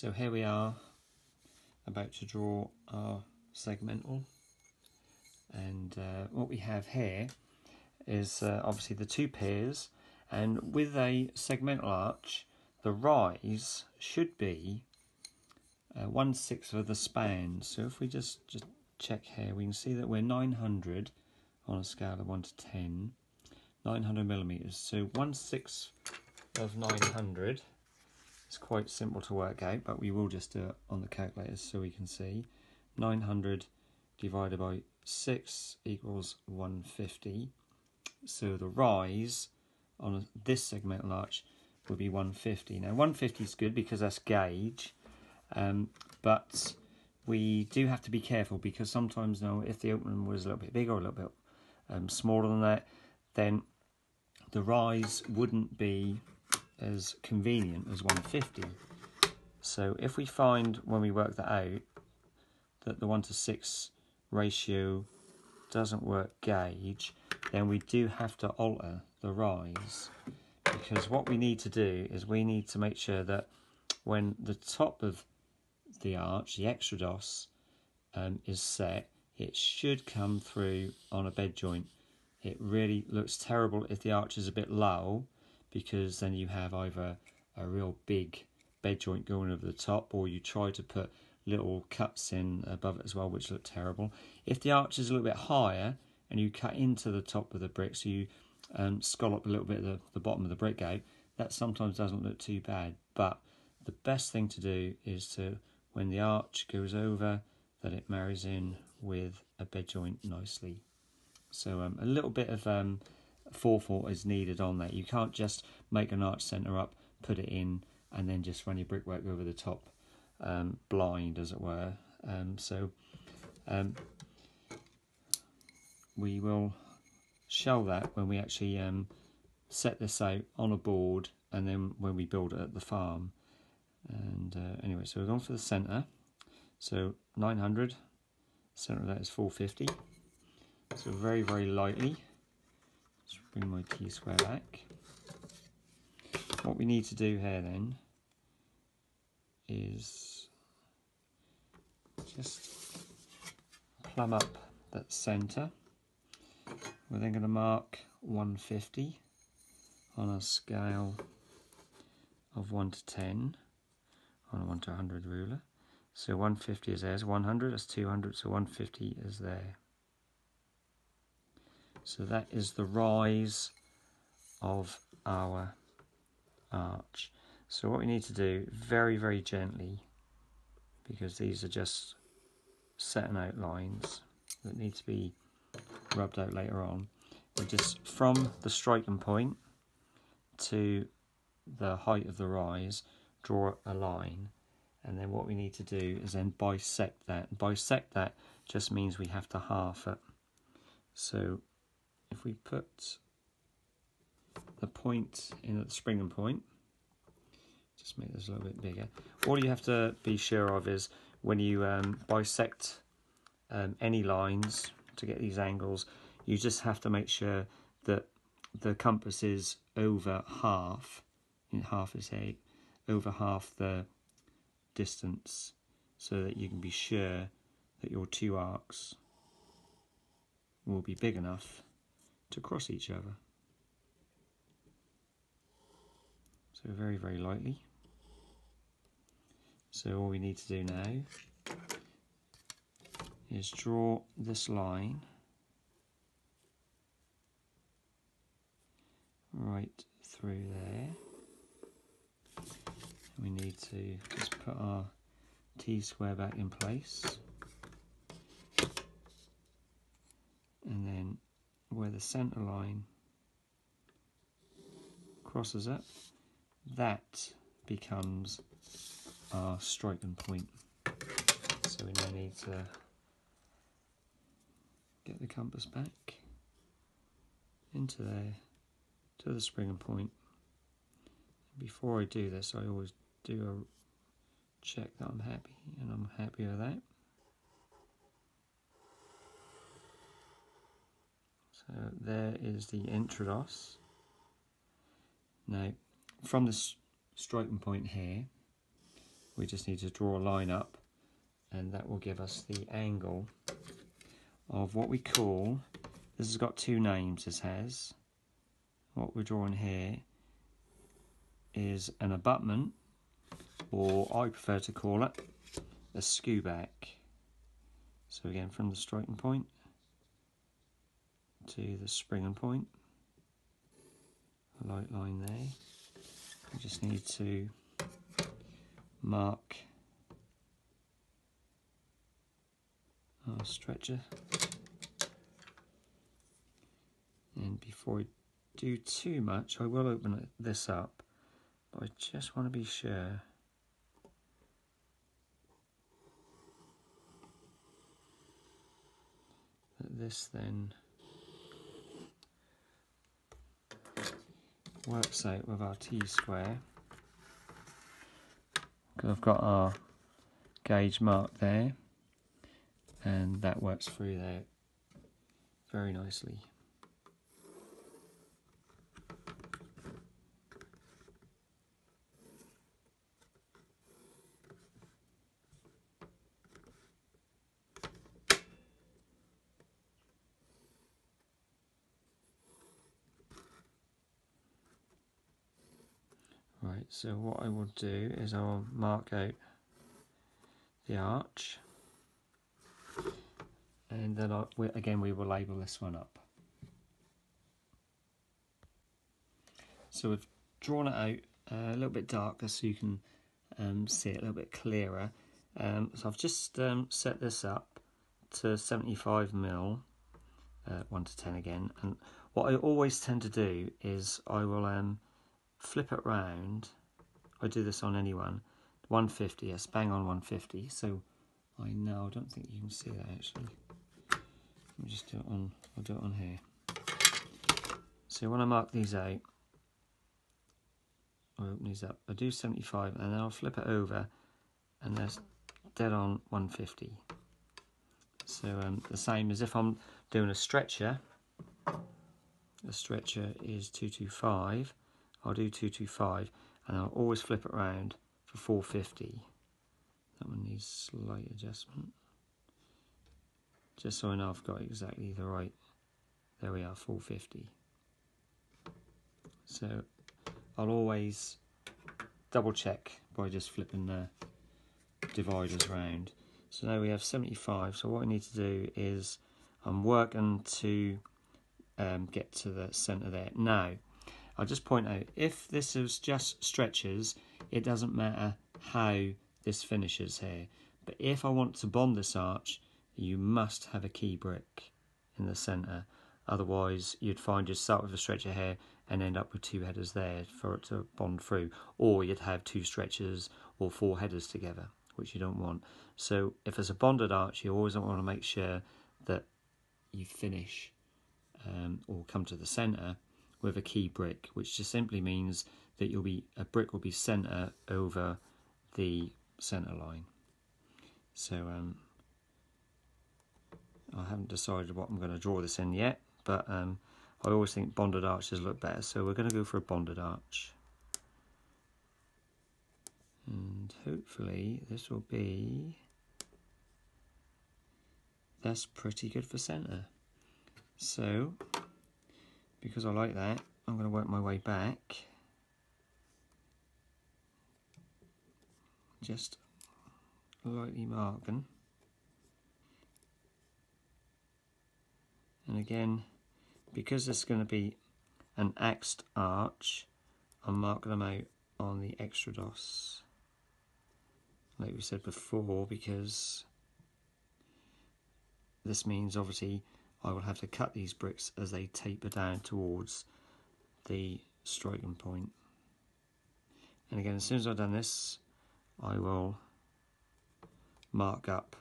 So here we are about to draw our segmental. And uh, what we have here is uh, obviously the two piers and with a segmental arch the rise should be uh, one sixth of the span. So if we just just check here we can see that we're 900 on a scale of 1 to 10 900 millimeters. So one sixth of 900 it's quite simple to work out but we will just do it on the calculators so we can see. 900 divided by 6 equals 150 so the rise on this segmental arch would be 150 now 150 is good because that's gauge um, but we do have to be careful because sometimes know, if the opening was a little bit bigger or a little bit um, smaller than that then the rise wouldn't be as convenient as 150 so if we find when we work that out that the 1 to 6 ratio doesn't work gauge, then we do have to alter the rise. Because what we need to do is we need to make sure that when the top of the arch, the extrados, um, is set, it should come through on a bed joint. It really looks terrible if the arch is a bit low, because then you have either a real big bed joint going over the top, or you try to put little cuts in above it as well, which look terrible. If the arch is a little bit higher and you cut into the top of the brick, so you um, scallop a little bit of the, the bottom of the brick out, that sometimes doesn't look too bad. But the best thing to do is to, when the arch goes over, that it marries in with a bed joint nicely. So um, a little bit of um, forethought is needed on that. You can't just make an arch centre up, put it in, and then just run your brickwork over the top um, blind, as it were. Um, so um, we will shell that when we actually um, set this out on a board and then when we build it at the farm. And uh, anyway, so we're going for the centre. So 900, centre of that is 450. So very, very lightly. Bring my T-square back. What we need to do here then is just plumb up that centre. We're then going to mark 150 on a scale of 1 to 10 on a 1 to 100 ruler. So 150 is there, 100 is 200, so 150 is there. So that is the rise of our arch. So what we need to do very, very gently, because these are just setting out lines that need to be rubbed out later on, we just from the striking point to the height of the rise, draw a line. And then what we need to do is then bisect that. Bisect that just means we have to half it. So if we put the point in at the springing point, just make this a little bit bigger. All you have to be sure of is when you um, bisect um, any lines to get these angles, you just have to make sure that the compass is over half, in half is eight, over half the distance so that you can be sure that your two arcs will be big enough to cross each other. So very, very lightly. So all we need to do now is draw this line right through there. We need to just put our T-square back in place. And then where the centre line crosses it, that becomes our striking point. So we now need to get the compass back into there to the springing point. Before I do this, I always do a check that I'm happy, and I'm happy with that. So there is the intrados. Now, from this striking point here, we just need to draw a line up and that will give us the angle of what we call, this has got two names this has, what we're drawing here is an abutment or I prefer to call it a skew back. So again from the striking point to the springing point, a light line there. We just need to mark our stretcher. And before I do too much I will open this up but I just want to be sure. That this then works out with our t-square because I've got our gauge mark there and that works through there very nicely. Right, so what I will do is I will mark out the arch and then I, again we will label this one up. So we've drawn it out a little bit darker so you can um, see it a little bit clearer. Um, so I've just um, set this up to 75 mil, uh, 1 to 10 again, and what I always tend to do is I will um, flip it round, I do this on anyone, 150, yes, bang on 150, so I know, I don't think you can see that actually. Let me just do it on, I'll do it on here. So when I mark these out, I open these up, I do 75 and then I'll flip it over and there's dead on 150. So um, the same as if I'm doing a stretcher, the stretcher is 225, I'll do 225 and I'll always flip it around for 450. That one needs slight adjustment. Just so I know I've got exactly the right, there we are, 450. So I'll always double check by just flipping the dividers round. So now we have 75, so what I need to do is I'm working to um, get to the centre there. Now, I'll just point out, if this is just stretches, it doesn't matter how this finishes here. But if I want to bond this arch, you must have a key brick in the centre. Otherwise, you'd find you'd start with a stretcher here and end up with two headers there for it to bond through. Or you'd have two stretchers or four headers together, which you don't want. So if it's a bonded arch, you always want to make sure that you finish um, or come to the centre with a key brick, which just simply means that you'll be a brick will be centre over the centre line. So um, I haven't decided what I'm going to draw this in yet, but um, I always think bonded arches look better, so we're going to go for a bonded arch. And hopefully this will be, that's pretty good for centre. So, because I like that, I'm going to work my way back. Just lightly marking. And again, because it's going to be an axed arch, I'm marking them out on the extrados, like we said before, because this means obviously I will have to cut these bricks as they taper down towards the striking point. And again, as soon as I've done this, I will mark up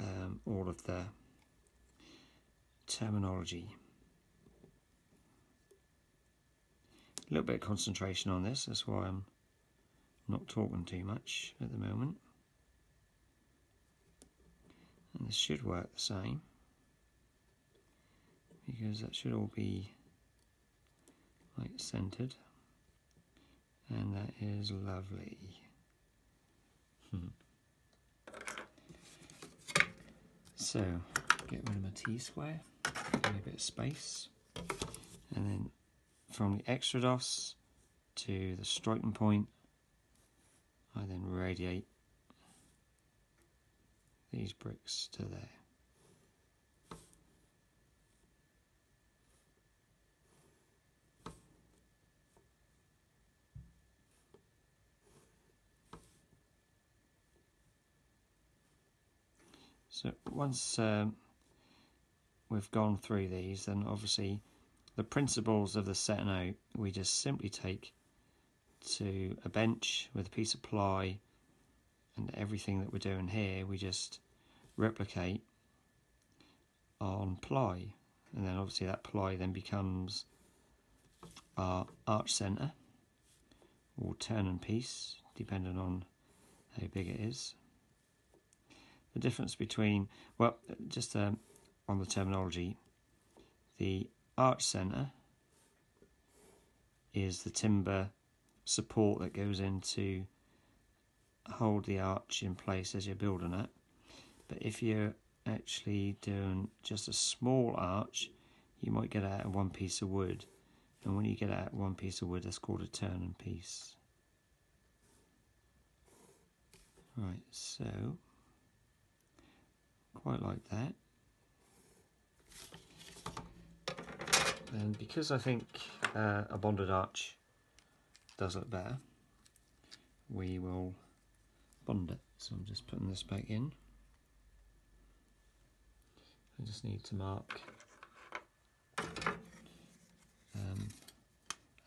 um, all of the terminology. A little bit of concentration on this, that's why I'm not talking too much at the moment. And this should work the same. Because that should all be like centered. And that is lovely. So, get rid of my T-square, give me a bit of space, and then from the extrados to the striking point, I then radiate these bricks to there. So once um, we've gone through these, then obviously the principles of the setting out, we just simply take to a bench with a piece of ply and everything that we're doing here, we just replicate on ply. And then obviously that ply then becomes our arch centre or turning piece, depending on how big it is the difference between, well, just um, on the terminology, the arch centre is the timber support that goes in to hold the arch in place as you're building it. If you're actually doing just a small arch, you might get out one piece of wood. And when you get out one piece of wood, that's called a turning piece. Right, so quite like that. And because I think uh, a bonded arch does look better, we will bond it. So I'm just putting this back in. I just need to mark um,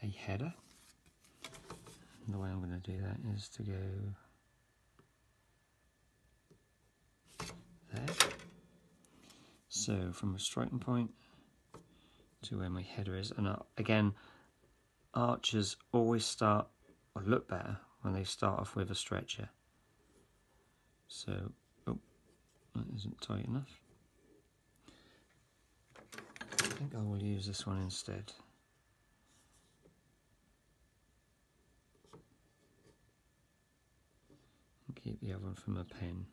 a header. And the way I'm going to do that is to go there. So from a striking point to where my header is, and uh, again, archers always start or look better when they start off with a stretcher. So, oh, that isn't tight enough. I think I will use this one instead. keep the other one from a pen.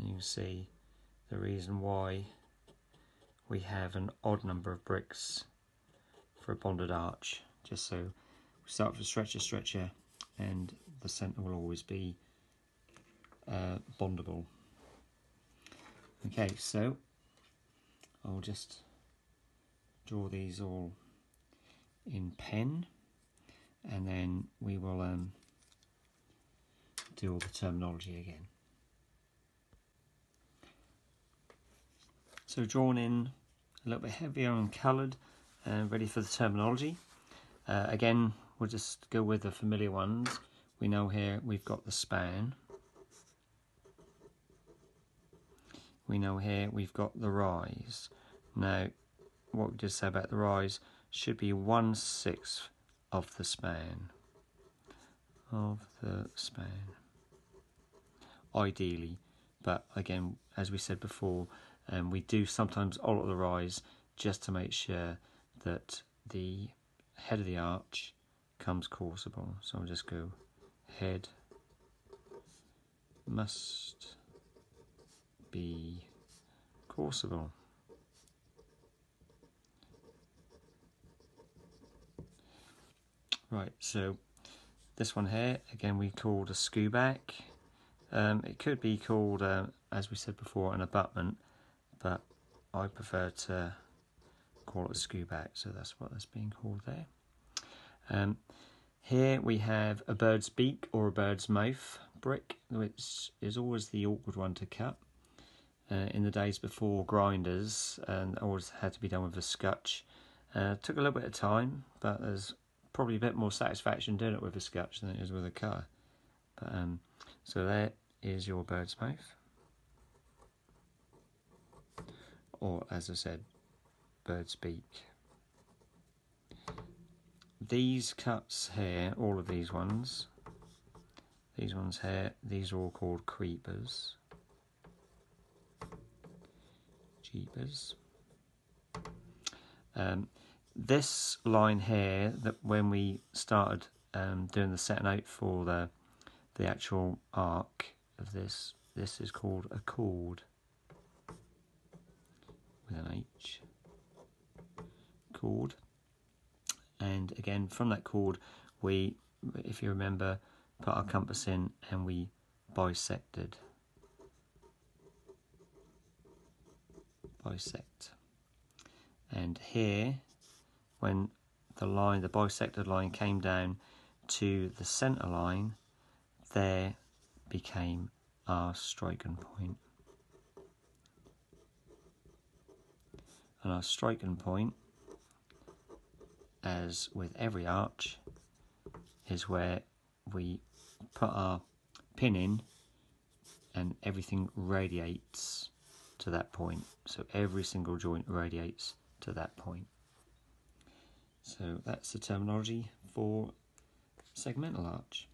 you see the reason why we have an odd number of bricks for a bonded arch just so we start with a stretcher stretcher and the center will always be uh, bondable. Okay so I'll just draw these all in pen and then we will um, do all the terminology again. So drawn in a little bit heavier and coloured and ready for the terminology. Uh, again, we'll just go with the familiar ones. We know here we've got the span. We know here we've got the rise. Now, what we just said about the rise should be one sixth of the span. Of the span. Ideally, but again, as we said before, and we do sometimes alter the rise just to make sure that the head of the arch comes courseable. So I'll just go head must be courseable. Right, so this one here, again we called a skewback. Um, it could be called, uh, as we said before, an abutment, but I prefer to call it a skewback, so that's what that's being called there. Um, here we have a bird's beak or a bird's mouth brick, which is always the awkward one to cut. Uh, in the days before grinders, and always had to be done with a scutch. Uh, took a little bit of time, but there's probably a bit more satisfaction doing it with a scutch than it is with a cutter. But um, so there is your bird's mouth. Or as I said, bird's beak. these cuts here, all of these ones, these ones here, these are all called creepers. Jeepers. Um, this line here, that when we started um, doing the setting out for the the actual arc of this, this is called a chord with an H. Chord. And again, from that chord, we, if you remember, put our compass in and we bisected. Bisect. And here, when the line, the bisected line came down to the centre line, there became our striking point. And our striking point, as with every arch, is where we put our pin in and everything radiates to that point. So every single joint radiates to that point. So that's the terminology for segmental arch.